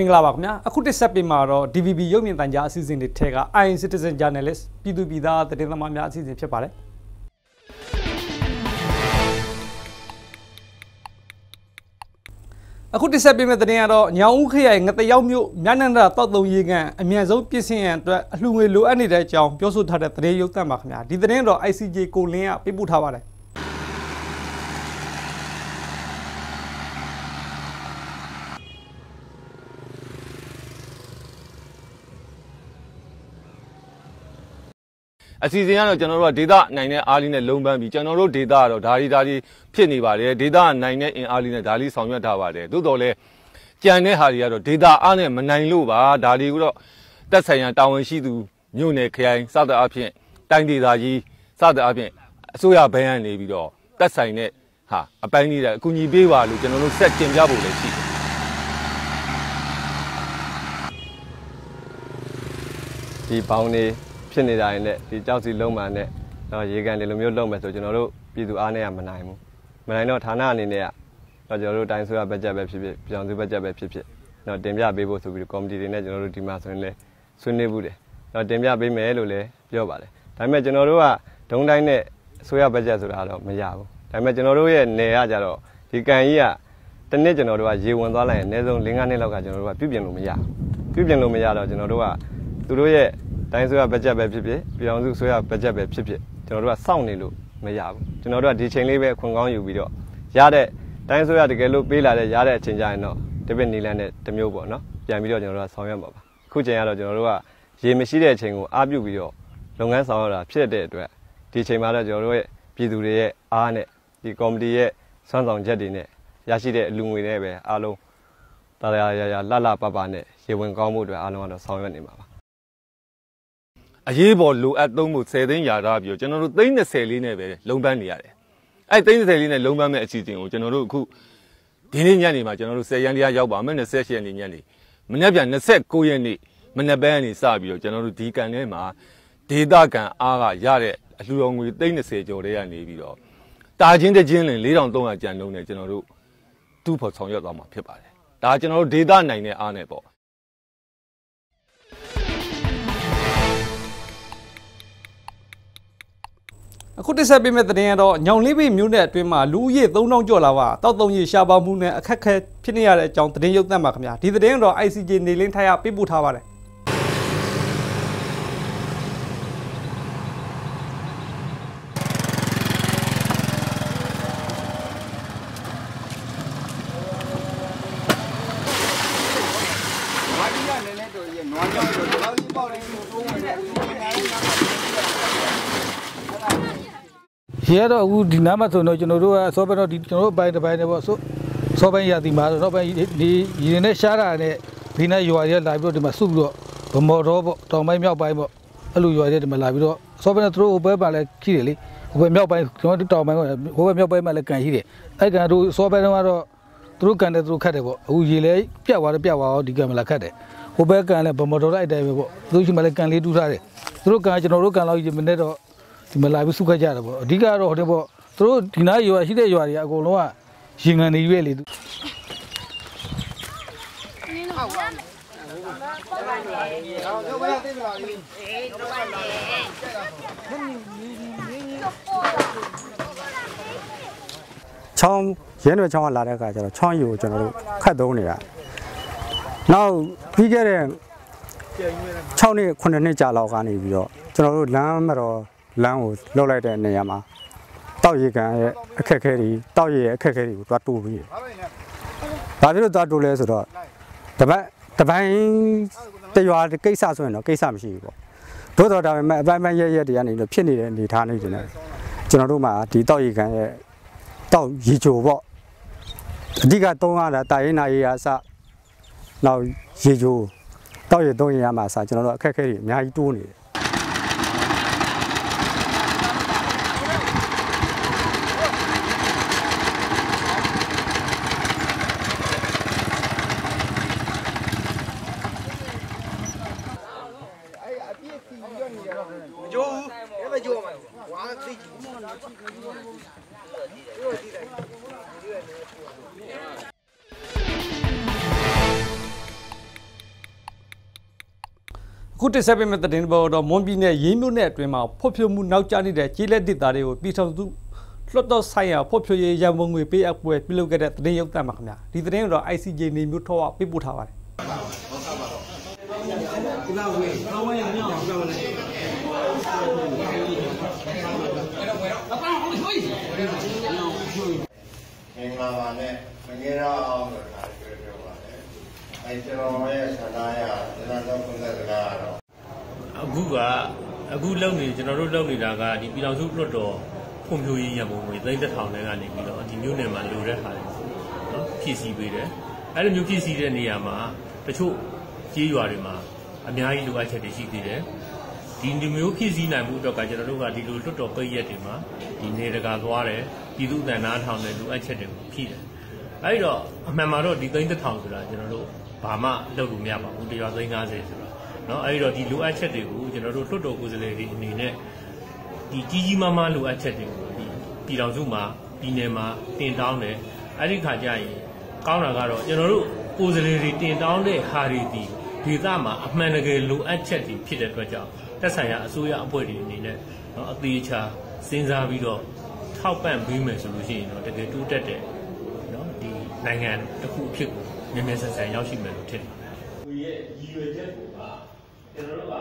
မင်္ဂလာပါခင်ဗျာအခုတစ်ဆက်ပေးမှာတော့ DVB ရုပ်မြင်သံကြားအစီအစဉ်တွေထဲက IN Citizen Journalist ပြည်သူပြည်သားသတင်းသမားများအစီအစဉ်ဖြစ်ပါတယ်အခုတစ်ဆက်ပေးမယ့်သတင်းကတော့ညောင်ဦးခရိုင်ငတရောက်မြို့မြနန္ဒတောက်တုံရေကန်အမြန်ဆုံးပြင်ဆင်ရန်အတွက်အလှူငွေလိုအပ်နေတဲ့အကြောင်းပြောဆိုထားတဲ့သတင်းရုပ်သံပါခင်ဗျာဒီသတင်းတော့ ICJ ကိုလင်းကပေးပို့ထားပါတယ် အစီအစဉ်ကတော့ကျွန်တော်တို့ကဒေတာနိုင်တဲ့အားလေးနဲ့လုံးပန်းပြီးကျွန်တော်တို့ဒေတာကတော့ဒါဒီဒါဒီဖြစ်နေပါတယ်ဒေတာနိုင်တဲ့အင်အားလေးနဲ့ဒါလေးဆောင်ရွက်ထားပါတယ်သို့တော်လည်းကြံတဲ့ဟာတွေကတော့ဒေတာအားနဲ့မနိုင်လို့ပါဒါလေးကတော့တက်ဆိုင်ရာတာဝန်ရှိသူမြို့နယ်ခရိုင်စသအဖြစ်တိုင်းဒေသကြီးစသအဖြစ်အစိုးရဘဏ်ကနေပြီးတော့တက်ဆိုင်တဲ့ဟာအပိုင်းလေးတဲ့အကူအညီပေးပါလို့ကျွန်တော်တို့ဆက်တင်ပြဖို့လည်းရှိတယ်ဒီဘောင်းနေ ဖြစ်နေတာတွေနဲ့ဒီကြောက်စီလုံးမှန်နဲ့တော့ရေကန်တွေလိုမျိုးလုံးမယ်ဆိုကျွန်တော်တို့ပြည်သူအားနဲ့ကမနိုင်ဘူးမနိုင်တော့ဌာနအနေနဲ့ကတော့ကျွန်တော်တို့တိုင်းဆိုရဘတ်ဂျက်ပဲဖြစ်ဖြစ်ပြောင်းစုဘတ်ဂျက်ပဲဖြစ်ဖြစ်တော့တင်ပြပေးဖို့ဆိုပြီးကော်မတီတွေနဲ့ကျွန်တော်တို့ဒီမှာဆိုရင်လည်းဆွေးနွေးဘူးတယ်တော့တင်ပြပေးမယ်လို့လည်းပြောပါတယ်ဒါပေမဲ့ကျွန်တော်တို့ကဒုံတိုင်းနဲ့အစိုးရဘတ်ဂျက်ဆိုတာတော့မရဘူးဒါပေမဲ့ကျွန်တော်တို့ရဲ့နယ်ကကြတော့ဒီကန်ကြီးကတနည်းကျွန်တော်တို့ကရေဝင်သွားလိုက်ရင်အနည်းဆုံး၄-၅နှစ်လောက်ကကျွန်တော်တို့ကပြုပြင်လို့မရဘူးပြုပြင်လို့မရတော့ကျွန်တော်တို့ကသူတို့ရဲ့ တိုင်းဆိုရဘတ်ဂျက်ပဲဖြစ်ဖြစ်ပြည်အောင်စုဆိုရဘတ်ဂျက်ပဲဖြစ်ဖြစ်ကျွန်တော်တို့ကစောင့်နေလို့မရဘူးကျွန်တော်တို့ကဒီချိန်လေးပဲခွန်ကောင်းယူပြီးတော့ရတဲ့တိုင်းဆိုရတကယ်လို့ပေးလာတဲ့ရတဲ့အချိန်ကျရင်တော့တပည့်နီလန်နဲ့တမျိုးပေါ့နော်ပြန်ပြီးတော့ကျွန်တော်တို့ကဆောင်ရွက်ပါပါအခုချိန်ကတော့ကျွန်တော်တို့ကရေမရှိတဲ့အချိန်ကိုအားပြုပြီးတော့လုပ်ငန်းဆောင်ရတာဖြစ်တဲ့အတွက်ဒီချိန်မှာတော့ကျွန်တော်တို့ရဲ့ပြည်သူတွေရဲ့အားနဲ့ဒီကော်မတီရဲ့စွမ်းဆောင်ချက်တွေနဲ့ရရှိတဲ့အလူငွေတွေပဲအားလုံးတာယာယာယာလှလှပပနဲ့ရေဝင်ကောင်းမှုတွေအားလုံးကတော့ဆောင်ရွက်နေမှာပါ အရေးပေါ်လိုအပ်သုံးဖို့10သိန်းရာထားပြီးတော့ကျွန်တော်တို့30လေးနဲ့ပဲလုံးပန်းနေရတယ်။အဲ့30လေးနဲ့လုံးပန်းမဲ့အစီအစဉ်ကိုကျွန်တော်တို့အခုဒီနေ့ညနေမှာကျွန်တော်တို့10ရန်တရားရောက်ပါမယ်28ရက်နေ့ညနေမနေ့ပြန်29ရက်နေ့မနေ့ပန်းနေစပြီးတော့ကျွန်တော်တို့ဒီကန်ထဲမှာဒေတာကန်အားကရတဲ့အလှူတော်ငွေ30ကျော်တဲ့ကနေပြီးတော့တာချင်းတချင်းလင်4300ကျန်လုံးနဲ့ကျွန်တော်တို့တူဖို့ဆောင်ရွက်သွားမှာဖြစ်ပါတယ်။ဒါကျွန်တော်တို့ဒေတာနိုင်တဲ့အားနဲ့ပေါ့ အခုတစ်ဆက်ပေးမဲ့သတင်းကတော့ညောင်လေးပိမြို့နယ်အတွင်းမှာလူဦးရေ3000ကျော်လာပါတောက်တုံကြီးရှားပါမှုနဲ့အခက်ခဲဖြစ်နေရတဲ့အကြောင်းသတင်းရုပ်သံပါခင်ဗျာဒီသတင်းတော့ ICJ နေလင်းထားရပေးပို့ထားပါတယ် ရေကတော့အခုဒီနားမှာဆိုတော့ကျွန်တော်တို့ကစောပိုင်းတော့ဒီကျွန်တော်တို့ပိုင်းတစ်ပိုင်းနဲ့ပေါ့ဆိုစောပိုင်းရသည်မှာတော့ပိုင်းဒီရေနဲ့ရှားတာနဲ့ဒီနဲ့ရွာရဲလာပြီးတော့ဒီမှာစုပြီးတော့ဗမော်တော့ပေါ့တောင်ပိုင်းမြောက်ပိုင်းပေါ့အဲ့လိုရွာရဲဒီမှာလာပြီးတော့စောပိုင်းတော့သူတို့ဟိုဘက်မှာလည်းခီးတယ်လေဟိုဘက်မြောက်ပိုင်းကျွန်တော်တို့တောင်ပိုင်းကဟိုဘက်မြောက်ပိုင်းမှာလည်းကန်ရှိတယ်အဲ့ကန်တို့စောပိုင်းတော့ကတော့သူတို့ကန်တယ်သူတို့ခတ်တယ်ပေါ့အခုရေလဲပြတ်သွားတယ်ပြတ်သွားတော့ဒီကန်မလာခတ်တယ်ဟိုဘက်ကန်လည်းဗမော်တော့အဲ့တိုင်းပဲပေါ့သူတို့ရှိမှလည်းကန်လေးတူးထားတယ်သူတို့ကန်ကျွန်တော်တို့ကန်လောက်ကြီးမနေ့တော့ ဒီမှာလာပြီးစုခတ်ကြတာပေါ့အဓိကတော့ဟိုတဲ့ပေါ့သူတို့ဒီနားရွာရှိတဲ့ရွာတွေအကုန်လုံးကရင်ငံနေရွေးလေသူချောင်းရင်းရွယ်ချောင်းကလာတဲ့အခါကျတော့ချောင်းယူကိုကျွန်တော်တို့ခတ်သုံးနေတာနောက်ပြီးခဲ့တဲ့6နှစ်9နှစ်ကြာလောက်ကနေပြီးတော့ကျွန်တော်တို့လမ်းမတော် လမ်းကိုလှုပ်လိုက်တဲ့နေရာမှာတောက်ရေကန်ရဲ့အခက်အခဲတွေတောက်ရေရဲ့အခက်အခဲတွေကိုတွားတိုးပြီး။ဘာဖြစ်လို့တွားတိုးလဲဆိုတော့တပတ်တပိုင်းတရွာကိစ္စဆိုရင်တော့ကိစ္စမရှိဘူးပေါ့။သို့တော့ဒါပေမဲ့အပိုင်းပိုင်းရဲရဲတွေကနေတော့ဖြစ်နေတဲ့အနေထားနေတယ်နဲ့ကျွန်တော်တို့မှာဒီတောက်ရေကန်ရဲ့တောက်ရေချိုပေါ့အဓိကသုံးရတာတာရင်နာရီအစနောက်ရေချိုတောက်ရေသုံးရရမှာအစကျွန်တော်တို့အခက်အခဲတွေအများကြီးတိုးနေတယ် ခုတစ်ဆက်ပေးမဲ့တင်ပေါ်တော့မွန်ပြည်နယ်ရင်းမြို့နယ်အတွင်းမှာဖွတ်ဖြိုမှုနောက်ကျနေတဲ့ကြေးလက်တစ်သားတွေကိုပြည်ထောင်စုလွတ်တော်ဆိုင်ရာဖွတ်ဖြိုရေးရန်ပုံငွေပေးအပ်ပွဲပြုလုပ်ခဲ့တဲ့တင်ရုပ်သံပါခင်ဗျာဒီတင်ကိုတော့ ICJ နေမျိုးထောက်ပေးပို့ထားပါတယ်ဒီလောက်ဝေးတော့ဝေးရမြောက်ပြောင်းလဲ ဂလာပါနဲ့မငေးရအောင်ဆိုတာပြောပြောပါလေအဲကျွန်တော်ရဲ့ဆန္ဒရကျွန်တော်တို့ပုံစံစကားကတော့အခုကအခုလုံနေကျွန်တော်တို့လုံနေတာကဒီပြည်တော်စုလွတ်တော်ဖွံ့ဖြိုးရေးရန်ပုံငွေသိန်းတစ်ထောင်နဲ့ကနေပြီးတော့ဒီမြို့နယ်မှာလိုတဲ့ဟာတွေနော်ဖြည့်ဆည်းပေးတယ်အဲ့လိုမျိုးဖြည့်ဆည်းတဲ့နေရာမှာတချို့ကြေးရွာတွေမှာအများကြီးလိုအပ်ချက်တွေရှိသေးတယ် ဒီဒီမျိုးဖြည့်ဆည်းနိုင်မှုအတွက်ကကျွန်တော်တို့ကဒီလိုလွတ်တော်ပိတ်ရက်တွေမှာဒီနေတကာသွားတယ်ပြည်သူ့တန်နာထောင်တဲ့လိုအပ်ချက်တွေကိုဖြည့်တယ်အဲ့တော့အမှန်မှာတော့ဒီသိန်းတစ်ထောင်ဆိုတာကျွန်တော်တို့ဘာမှလုပ်လို့မရပါဘူးတရားသိန်း50ဆိုတာเนาะအဲ့တော့ဒီလိုအပ်ချက်တွေကိုကျွန်တော်တို့လွတ်တော်ကိုယ်စားလှယ်တွေအနေနဲ့ဒီကြီးကြီးမားမားလိုအပ်ချက်တွေကိုဒီပြည်တော်စုမှာပြည်နယ်မှာတင်တောင်းတယ်အဲ့ဒီခါကျရင်ကောင်းတာကတော့ကျွန်တော်တို့ကိုယ်စားလှယ်တွေတင်တောင်းတဲ့ဟာတွေဒီဒေသမှာအမှန်တကယ်လိုအပ်ချက်တွေဖြစ်တဲ့အတွက်ကြောင့် တက်ဆိုင်ရာအစိုးရအဖွဲ့တွေအနေနဲ့နော်အသေးချာစဉ်းစားပြီးတော့ထောက်ပံ့ပေးမယ်ဆိုလို့ရှိရင်တော့တကယ်တိုးတက်တဲ့နော်ဒီနိုင်ငံတစ်ခုအဖြစ်ကိုမြန်မြန်ဆန်ဆန်ရောက်ရှိမယ်လို့ထင်ပါတယ်။ကိုရဲ့ရည်ရွယ်ချက်ကကျွန်တော်တို့က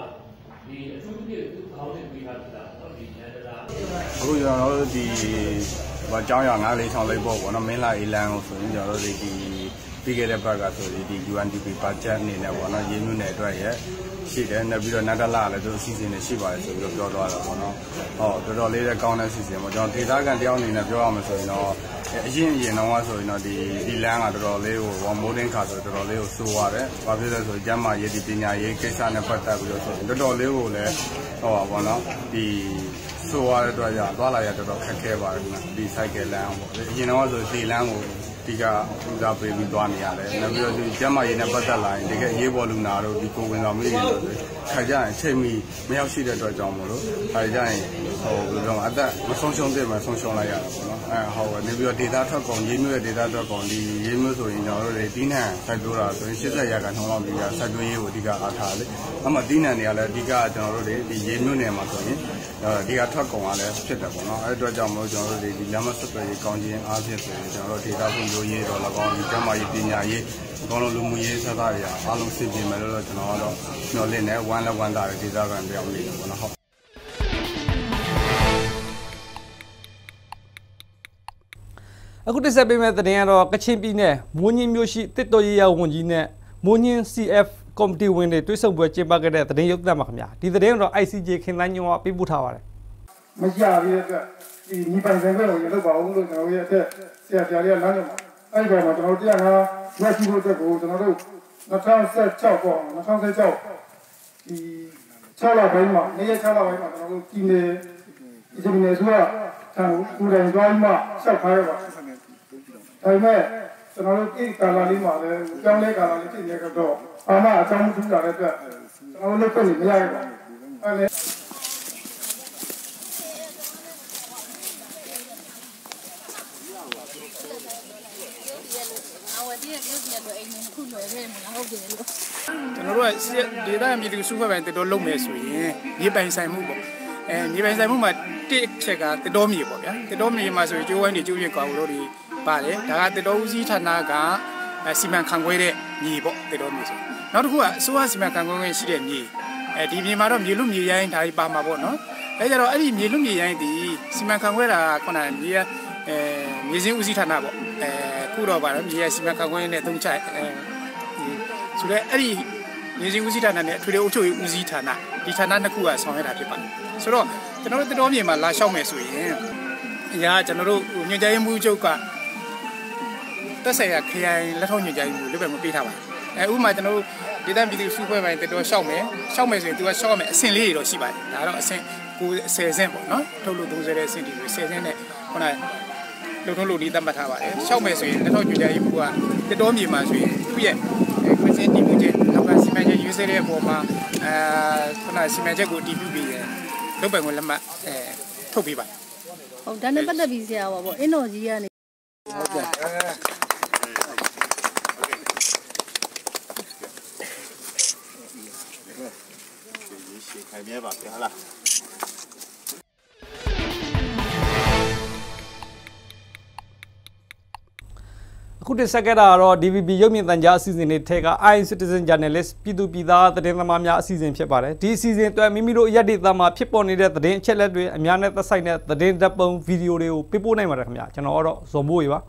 ဒီအထူးသဖြင့်ခေါင်းစဉ်ပေးထားတာတော့ဒီညန္တရာအခုကျွန်တော်တို့ဒီဘာကြောင်းရ946လိပ်ပေါ့ဗောနော်မင်းလာအီလန်ကိုဆိုရင်ကျွန်တော်တို့ဒီပြီးခဲ့တဲ့ဘက်ကဆိုရင်ဒီ UNDP budget အနေနဲ့ဗောနော်ရင်းနှီးနေအတွက်ရဲ့ ရှိတယ်နောက်ပြီးတော့နတ်တလာလည်းသူစီစဉ်နေရှိပါတယ်ဆိုပြီးတော့ပြောသွားတာဗောနော်ဟောတော်တော်လေးလည်းကောင်းတဲ့စီစဉ်ပေါ့ကျွန်တော်ဒေသခံတယောက်အနေနဲ့ပြောရမှာဆိုရင်တော့အရင်အရင်တော့ဆိုရင်တော့ဒီဒီလမ်းကတော်တော်လေးကိုဝမိုးတင်းခါဆိုတော်တော်လေးကိုစိုးရတယ်။ဘာဖြစ်လဲဆိုရင်ကျမ်းမာရေးဒီပညာရေးကိစ္စနဲ့ပတ်သက်ပြီးတော့ဆိုရင်တော်တော်လေးကိုလည်းဟောပါဘောနော်ဒီဆိုရတဲ့အတွက်ကြောင့်သွားလာရတော်တော်ခက်ခဲပါတယ်ခင်ဗျဒီ cycle လမ်းပေါ့အရင်တော့ဆိုဒီလမ်းကို ဒီကဦးစားပေးပြီးသွားနေရတယ်နောက်ပြီးတော့ဒီကျမ်းမာရေးနဲ့ပတ်သက်လာရင်တကယ်ရေးပေါ်လူနာတို့ဒီကိုဝင်တော်မိတွေလို့ခါကြရင်ချိန်မီမရောက်ရှိတဲ့အတွက်ကြောင့်မလို့ခါကြရင် ဟိုဘယ်လိုပြောမလဲအသက်မဆုံးရှုံးတဲ့မှာဆုံးရှုံးလိုက်ရတာပေါ့နော်အဲဟောနေပြီးတော့ဒေတာထွက်ကုန်ရေးမျိုးရဲ့ဒေတာထွက်ကုန်ဒီရေးမျိုးဆိုရင်ကျွန်တော်တို့တွေတီးနှံစိုက်ပျိုးတာဆိုရင်80ရာခိုင်နှုန်းလောက်ဒီကစိုက်ပျိုးရေးကိုအဓိကအားထားလေအမှတီးနှံတွေကလည်းအဓိကကျွန်တော်တို့တွေဒီရေးမျိုးနယ်မှာဆိုရင်ဒီကထွက်ကုန်ကလည်းဖြစ်တယ်ပေါ့နော်အဲအတွက်ကြောင့်မလို့ကျွန်တော်တို့တွေဒီလမ်းမဆက်သွယ်ရေးကောင်းခြင်းအားဖြင့်ဆိုရင်ကျွန်တော်တို့ဒေတာဖွံ့ဖြိုးရေးတော့၎င်းဒီကျန်းမာရေးပညာရေးအကောင်လုံးလူမှုရေးဆက်သားတွေအားလုံးဆင်ပြေမယ်လို့တော့ကျွန်တော်ကတော့ညှော်လင့်နေဝမ်းလက်ဝမ်းသာတဲ့ဒေတာကန်ပြောင်းနေတယ်ပေါ့နော် အခုတစ်ဆက်ပေးမဲ့သတင်းကတော့ကချင်ပြည်နယ်မိုးညင်းမြို့ရှိတစ်တော်ရေးရဝန်ကြီးနဲ့မိုးညင်း CF ကော်မတီဝင်တွေတွဲဆုံပွဲကျင်းပခဲ့တဲ့သတင်းရုပ်သံပါခင်ဗျာဒီသတင်းကတော့ ICJ ခင်လိုင်းညောပေးပို့ထားပါတယ်မရပြီးတဲ့အတွက်ဒီညီပိုင်ဆိုင်ဘက်ကိုရလုပ်ပါအောင်လို့ကျွန်တော်ရဲ့အထက်ဆရာပြားလေးကလမ်းညွှန်ပါအဲ့ဒီပေါ်မှာကျွန်တော်တရားငါရရှိဖို့အတွက်ကိုကျွန်တော်တို့2016ပေါ့2016ဒီ6လပိုင်းမှာနေ့ရက်6လပိုင်းမှာကျွန်တော်တို့ဒီနေ့ဒီဒီနေ့ဆိုတာဆန်ကိုယ်တိုင်သွားမှရှောက်ထားရပါ ဒါပေမဲ့ကျွန်တော်တို့ဒီကာလာလေးမှာလည်းကြောင်းလဲကာလာလေးဖြစ်နေတော့အာမအကြောင်းမထူးတာတဲ့အတွက်ကျွန်တော်တို့လုပ်ခွင့်မရရပါဘူးအဲ့လေအဝတိရဲ့ပြုတ်ပြတော့အိမ်ခုလွယ်ခဲ့မှာဟုတ်တယ်လို့ကျွန်တော်တို့ကဒေသပြည်သူစုဖွဲ့ပိုင်းတတော်လုံးမယ်ဆိုရင်မြေပိုင်ဆိုင်မှုပေါ့အဲမြေပိုင်ဆိုင်မှုမှာတစ်ချက်ကတတော်မြေပေါ့ဗျာတတော်မြေမှာဆိုရင်ကျိုးဝိုင်းတွေကျိုးပြကောက်လို့ဒီ ပါတယ်ဒါကတတော်ဦးစီးဌာနကစီမံခန့်ခွဲတဲ့မြေပေါ့တတော်မြေဆိုနောက်တစ်ခုကအစိုးရစီမံခန့်ခွဲခွင့်ရှိတဲ့မြေအဲဒီမြေမှာတော့မြေလူမြေရိုင်းဒါတွေပါမှာပေါ့နော်အဲကြတော့အဲ့ဒီမြေလူမြေရိုင်းဒီစီမံခန့်ခွဲတာကခုနကမြေအဲမြေစင်းဦးစီးဌာနပေါ့အဲခုတော့ပါတော့မြေရစီမံခန့်ခွဲနဲ့သုံးချအဲဆိုတော့အဲ့ဒီမြေစင်းဦးစီးဌာနနဲ့အထွေထွေအုပ်ချုပ်ရေးဦးစီးဌာနဒီဌာနနှစ်ခုကဆောင်ရွက်တာဖြစ်ပါတယ်ဆိုတော့ကျွန်တော်တို့တတော်မြေမှာလာလျှောက်မယ်ဆိုရင်အရာကျွန်တော်တို့ညွှန်ကြားရေးမှူးချုပ်က တက်ဆိုင်ရာခရိုင်လက်ထောက်ညွှန်ကြားရေးမှူးလုပ်ပဲမပေးထားပါဘူးအဲဥပမာကျွန်တော်တို့ဒေသပြည်သူစုဖွဲ့ပိုင်းတတော်လျှောက်မယ်လျှောက်မယ်ဆိုရင်သူကလျှောက်မယ်အဆင့်လေးတွေတော့ရှိပါတယ်ဒါတော့အဆင့်ကို10ဆင့်ပေါ့နော်ထုတ်လို့30တဲ့အဆင့်ဒီ10ဆင့်နဲ့ခုနလုံထုံးလို့ဒီသတ်မှတ်ထားပါတယ်လျှောက်မယ်ဆိုရင်လက်ထောက်ညွှန်ကြားရေးမှူးကတတော်မြေမှာဆိုရင်သူ့ရဲ့ခွင့်စင်းတည်မှုချက်နောက်ကစီမံချက်ရွေးဆဲတဲ့အပေါ်မှာအဲခုနစီမံချက်ကိုတည်ပြုပြီးရင်လုပ်ပိုင်ခွင့်လက်မှတ်အဲထုတ်ပေးပါတယ်ဟုတ်ဒါနဲ့ပတ်သက်ပြီးဆရာပါပေါ့အင်းတော်ကြီးကနေဟုတ်ကဲ့ ဒီ ခိုင်မြဲပါဗျာဟုတ်လားအခုတင်ဆက်ခဲ့တာကတော့ DVB ရုပ်မြင်သံကြားအစီအစဉ်တွေထဲက i Citizen Journalist ပြည်သူပြည်သားသတင်းသမားများအစီအစဉ်ဖြစ်ပါတယ်ဒီအစီအစဉ်အတွက်မိမိတို့ရက်ဒေသမှာဖြစ်ပေါ်နေတဲ့သတင်းအချက်အလက်တွေအများနဲ့သက်ဆိုင်တဲ့သတင်းဓာတ်ပုံဗီဒီယိုတွေကိုပေးပို့နိုင်ပါတယ်ခင်ဗျာကျွန်တော်ကတော့ဇော်မိုးရေပါ